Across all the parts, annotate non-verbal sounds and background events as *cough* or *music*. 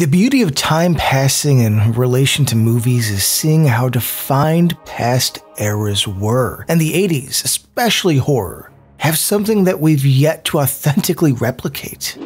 The beauty of time passing in relation to movies is seeing how defined past eras were. And the 80s, especially horror, have something that we've yet to authentically replicate.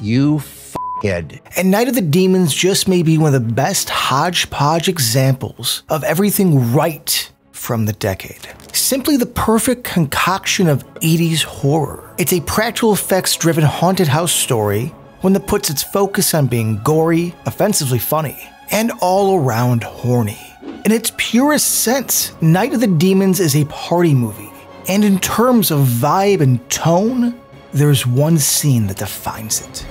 You f***head. And Night of the Demons just may be one of the best hodgepodge examples of everything right from the decade. Simply the perfect concoction of 80s horror. It's a practical effects driven haunted house story one that puts its focus on being gory, offensively funny, and all around horny. In its purest sense, Night of the Demons is a party movie. And in terms of vibe and tone, there's one scene that defines it.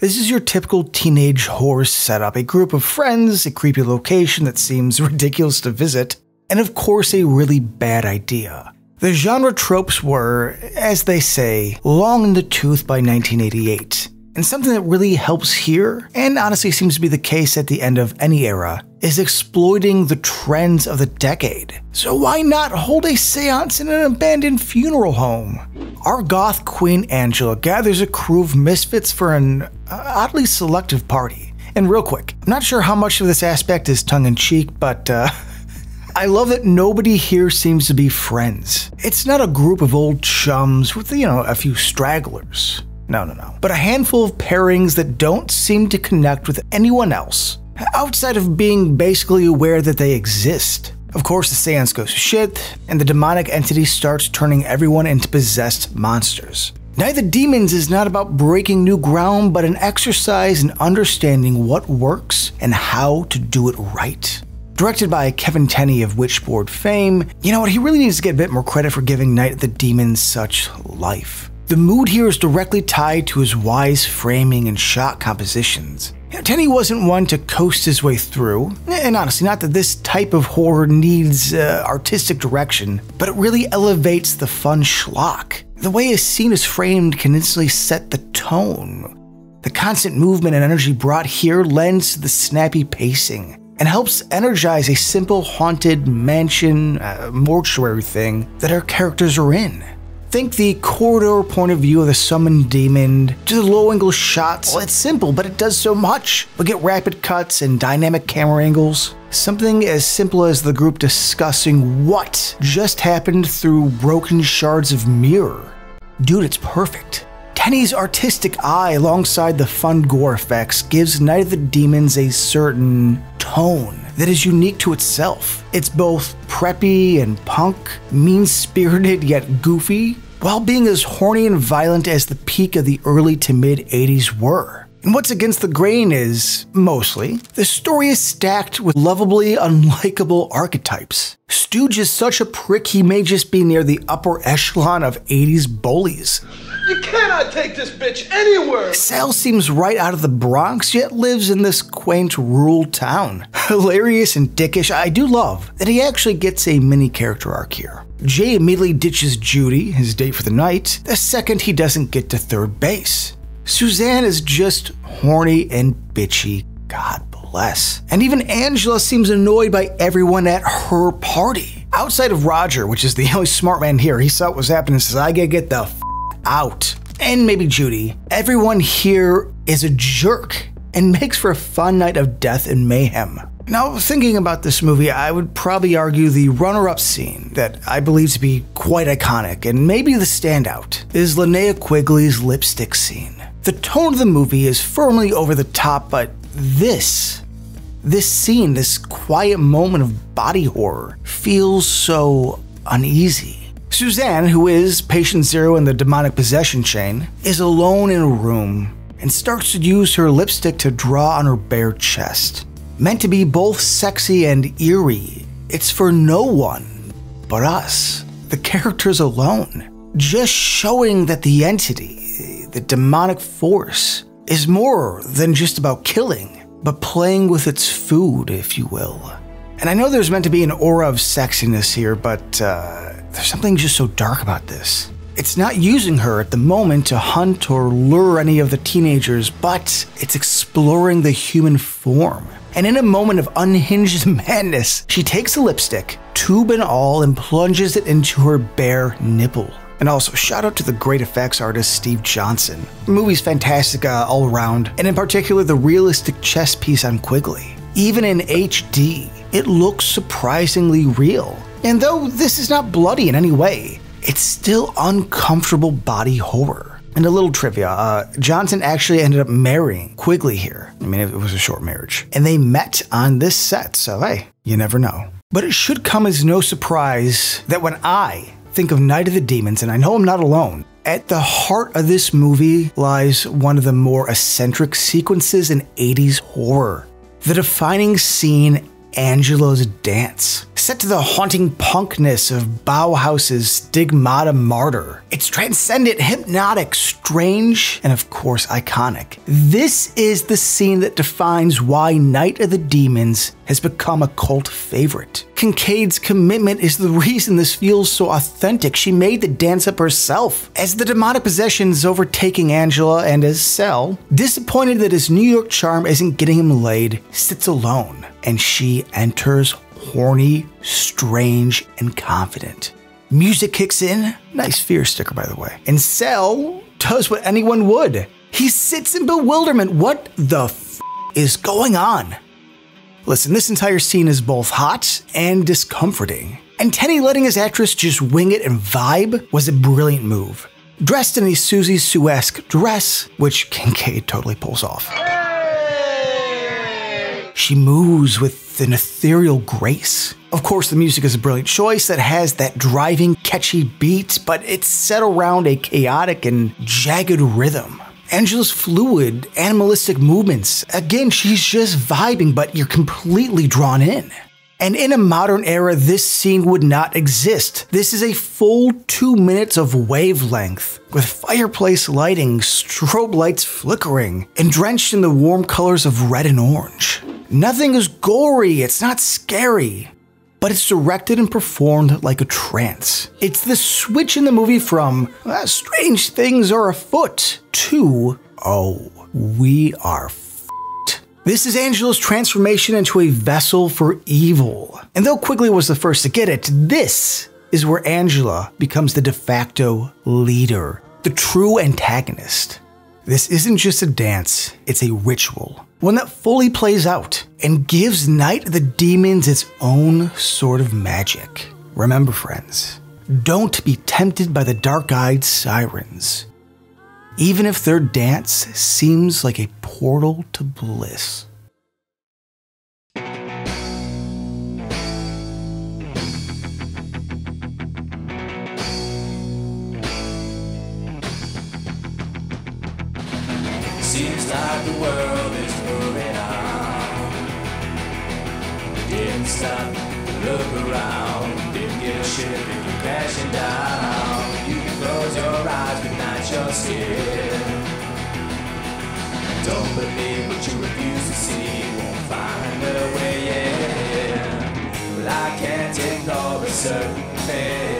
This is your typical teenage horror setup a group of friends, a creepy location that seems *laughs* ridiculous to visit, and of course, a really bad idea. The genre tropes were, as they say, long in the tooth by 1988. And something that really helps here, and honestly seems to be the case at the end of any era, is exploiting the trends of the decade. So why not hold a seance in an abandoned funeral home? Our goth queen Angela gathers a crew of misfits for an oddly selective party. And real quick, I'm not sure how much of this aspect is tongue in cheek, but uh, *laughs* I love that nobody here seems to be friends. It's not a group of old chums with, you know, a few stragglers. No, no, no. But a handful of pairings that don't seem to connect with anyone else, outside of being basically aware that they exist. Of course, the seance goes to shit, and the demonic entity starts turning everyone into possessed monsters. The Demons is not about breaking new ground, but an exercise in understanding what works and how to do it right. Directed by Kevin Tenney of Witchboard fame, you know what, he really needs to get a bit more credit for giving Night of the Demons such life. The mood here is directly tied to his wise framing and shot compositions. You know, Tenney wasn't one to coast his way through, and honestly, not that this type of horror needs uh, artistic direction, but it really elevates the fun schlock. The way a scene is framed can instantly set the tone. The constant movement and energy brought here lends to the snappy pacing and helps energize a simple haunted mansion, uh, mortuary thing that our characters are in. Think the corridor point of view of the summoned demon to the low angle shots. Well, it's simple, but it does so much. We get rapid cuts and dynamic camera angles. Something as simple as the group discussing what just happened through broken shards of mirror. Dude, it's perfect. Tenney's artistic eye alongside the fun gore effects gives Night of the Demons a certain tone that is unique to itself. It's both preppy and punk, mean spirited yet goofy, while being as horny and violent as the peak of the early to mid 80s were. And what's against the grain is, mostly, the story is stacked with lovably unlikable archetypes. Stooge is such a prick he may just be near the upper echelon of 80s bullies. You cannot take this bitch anywhere! Sal seems right out of the Bronx, yet lives in this quaint rural town. Hilarious and dickish, I do love that he actually gets a mini character arc here. Jay immediately ditches Judy, his date for the night, the second he doesn't get to third base. Suzanne is just horny and bitchy, God bless. And even Angela seems annoyed by everyone at her party. Outside of Roger, which is the *laughs* only smart man here, he saw what was happening and says, I gotta get the f out. And maybe Judy. Everyone here is a jerk and *laughs* makes for a fun night of death and mayhem. Now, thinking about this movie, I would probably argue the runner up scene that I believe to be quite iconic and maybe the standout is Linnea Quigley's lipstick scene. The tone of the movie is firmly over the top, but this, this scene, this quiet moment of body horror, feels so uneasy. Suzanne, who is patient zero in the demonic possession chain, is alone in a room and starts to use her lipstick to draw on her bare chest. Meant to be both sexy and eerie, it's for no one but us, the characters alone. Just showing that the entity, the demonic force, is more than just about killing, but playing with its food, if you will. And I know there's meant to be an aura of sexiness here, but uh, there's something just so dark about this. It's not using her at the moment to hunt or lure any of the teenagers, but it's exploring the human form. And in a moment of unhinged *laughs* madness, she takes a lipstick, tube and all, and plunges it into her bare nipple. And also, shout out to the great effects artist Steve Johnson. The movie's fantastic uh, all around, and in particular, the realistic chest piece on Quigley. Even in HD, it looks surprisingly real. And though this is not bloody in any way, it's still uncomfortable body horror. And a little trivia uh, Johnson actually ended up marrying Quigley here. I mean, it was a short marriage. And they met on this set, so hey, you never know. But it should come as no surprise that when I think of Night of the Demons, and I know I'm not alone, at the heart of this movie lies one of the more eccentric sequences in 80s horror. The defining scene Angela's Dance, set to the haunting punkness of Bauhaus's Stigmata Martyr. It's transcendent, hypnotic, strange, and of course iconic. This is the scene that defines why Night of the Demons has become a cult favorite. Kinkade's commitment is the reason this feels so authentic. She made the dance up herself. As the demonic possession is overtaking Angela and as Sal, disappointed that his New York charm isn't getting him laid, sits alone and she enters horny, strange, and confident. Music kicks in, nice fear sticker by the way, and Sal does what anyone would. He sits in bewilderment. What the f is going on? Listen, this entire scene is both hot and discomforting. And Tenney letting his actress just wing it and vibe was a brilliant move. Dressed in a Siouxsie Sioux-esque dress, which Kinkade totally pulls off. She moves with an ethereal grace. Of course, the music is a brilliant choice that has that driving, catchy beat, but it's set around a chaotic and jagged rhythm. Angela's fluid, animalistic movements. Again, she's just vibing, but you're completely drawn in. And in a modern era, this scene would not exist. This is a full two minutes of wavelength, with fireplace lighting, strobe lights flickering, and drenched in the warm colors of red and orange. Nothing is gory, it's not scary, but it's directed and performed like a trance. It's the switch in the movie from ah, strange things are afoot to oh, we are f***ed. This is Angela's transformation into a vessel for evil. And though Quigley was the first to get it, this is where Angela becomes the de facto leader, the true antagonist. This isn't just a dance, it's a ritual. One that fully plays out and gives Night of the Demons its own sort of magic. Remember, friends, don't be tempted by the dark eyed sirens, even if their dance seems like a portal to bliss. Like the world is moving on. Didn't stop to look around. Didn't give a shit if you crashing down. You can close your eyes, but not your skin. Don't believe what you refuse to see. Won't find a way in. Well, I can't ignore a certain pain.